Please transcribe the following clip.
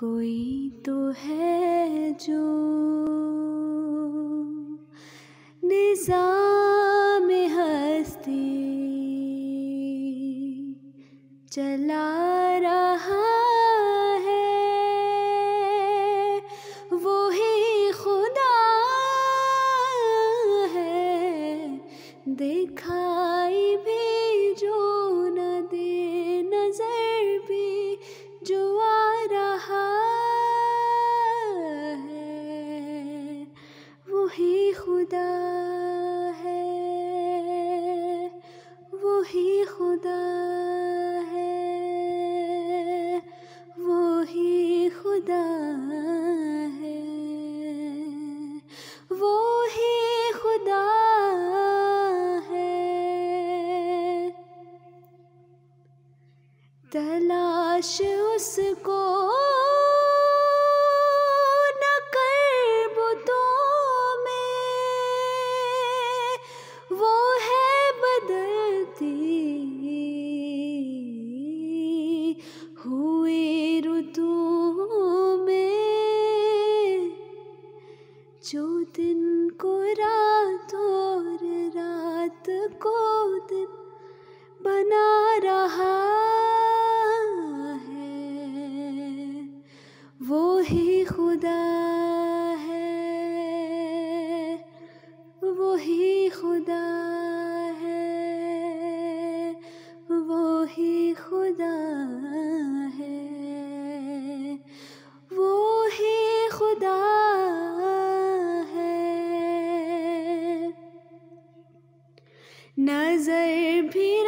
कोई तो है जो निज़ाम हस्ती चला रहा है वो ही खुदा है। दिखाई खुदा है वो ही खुदा है वो ही खुदा है वो ही खुदा है। तलाश उसको जो दिन को रात और रात को दिन बना रहा है वो ही खुदा। नजर भी